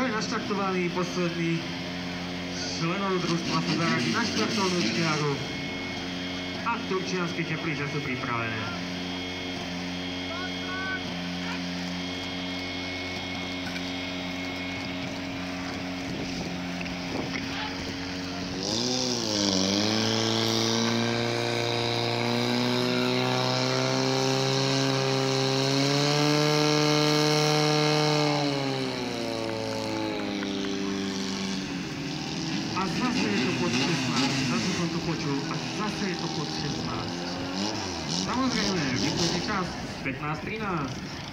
Troj naštartovaní, posledný členov družstva sa zaradí na štartovnú čiaru a turčianske teplíče sú pripravené. A zase je to pod 16, zase to počul, a zase je to pod 16. Samozrejme, východný čas 15.13.